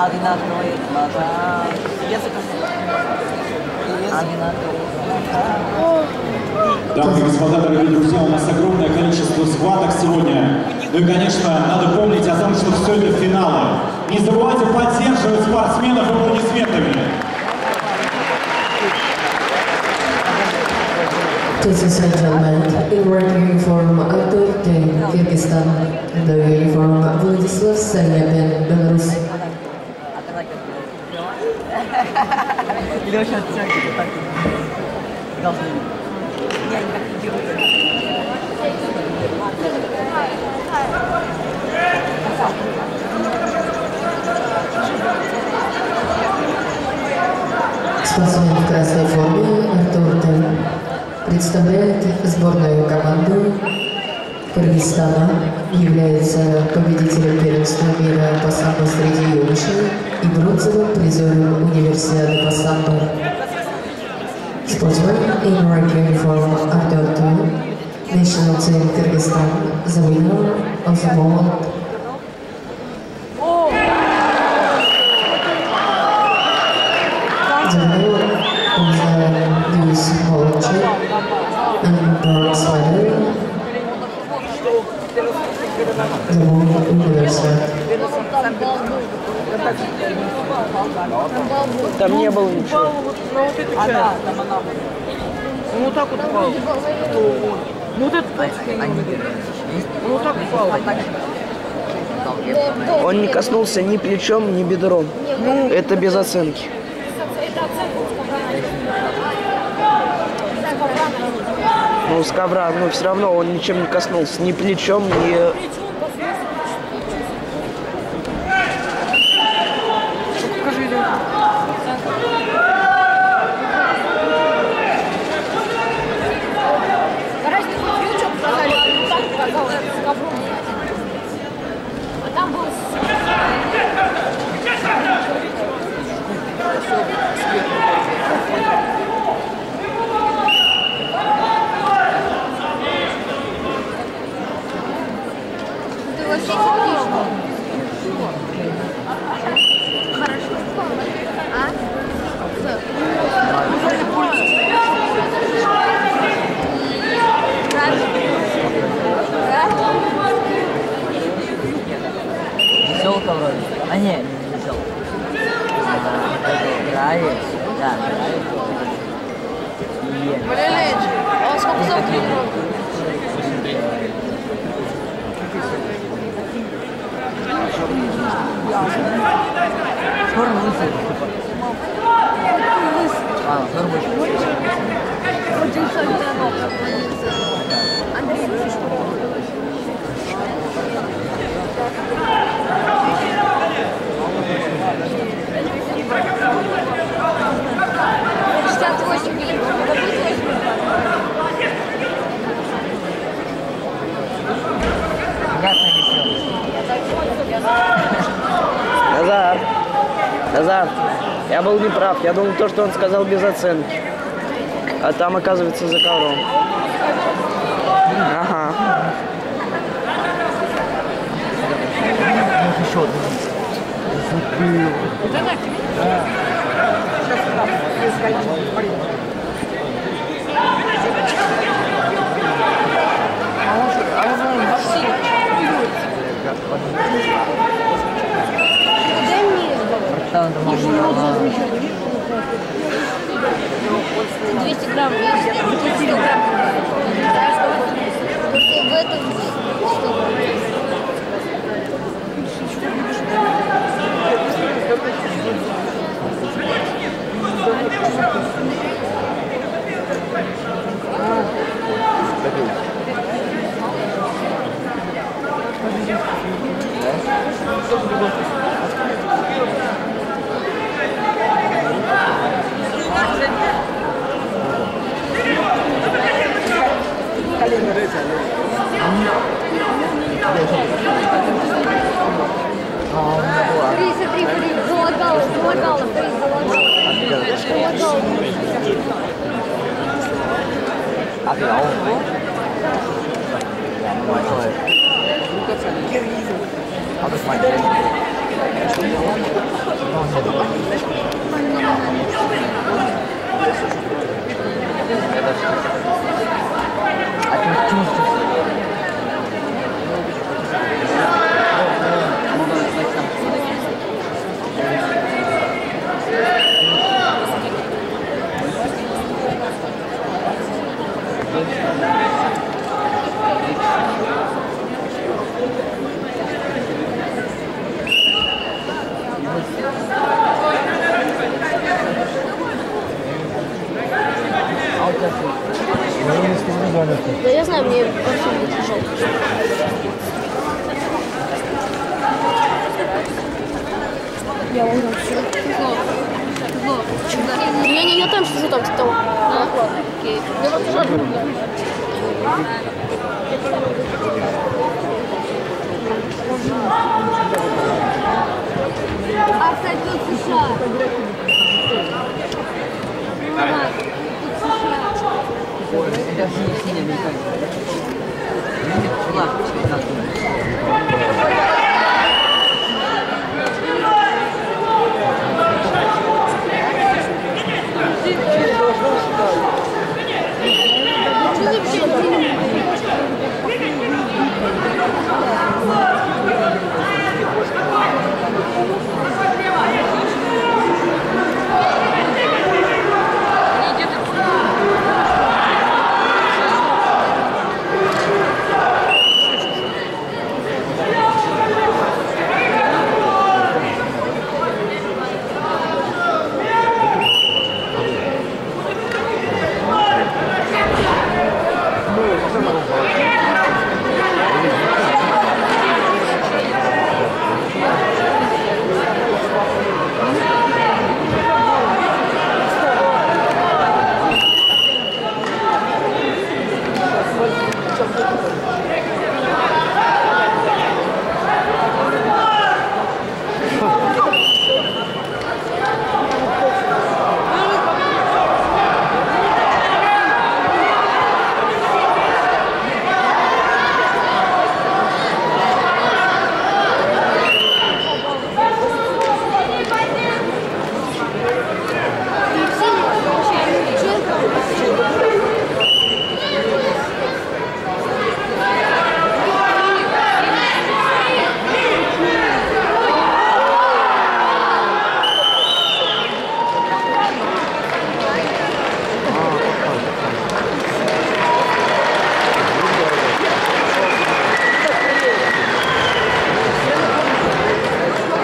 Одинаковые глаза. Одинаковые Дамы и господа, дорогие друзья, у нас огромное количество схваток сегодня. Ну и, конечно, надо помнить о том, что все это финалы. Не забывайте поддерживать спортсменов аплодисментами. Ladies and gentlemen, in red uniform Atolte, Kyrgyzstan, and the uniform Vladislav Salyabin, Belarus. Леша оттягивает так. Должны. Я никак не делаю. Спортсмен в красной форме Артур представляет сборную команду Кыргызстана, является победителем первенства мира по самбо среди юношей и бронзовым призером универсиады по самбо. Sportsman in red uniform Артур team Kyrgyzstan, the winner of the moment Там не было ничего. На вот эту А, часть. там она. Он вот так вот упал. Ну вот этот Он вот так упал. Он не коснулся ни плечом, ни бедром. Ну, это без оценки. Ну, с ковра, но все равно он ничем не коснулся. Ни плечом, ни... Покажи, Лёша. Раньше ключом показали, так показалось, с ковром. А там был Ты вообще сидишь? Хорошо. А? Веселка вроде. А не, не веселка. Играет. Да, играет. И Блин, а он сколько за тренировку? Назар! Я был неправ. Я думал то, что он сказал без оценки. А там, оказывается, за ковром. Ага. Еще один. Забыл. Там грамм весит, Фриса, три, три, помогала, помогала, Фриса, помогала. Помогала. А ты ау? I'll just find it. Yeah, that's I can choose сижу там, там. Окей. Я просто. А, кстати, тут США. Мама, тут США. Это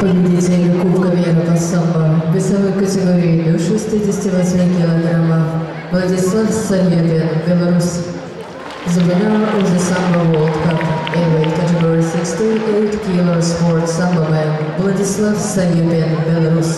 Победитель Кубка мира по самбо в весовой категории до 68 килограммов Владислав Сальебин, Беларусь. The winner of the Samba World Cup in weight category 68 kilos for Samba man Владислав Сальебин, Беларусь.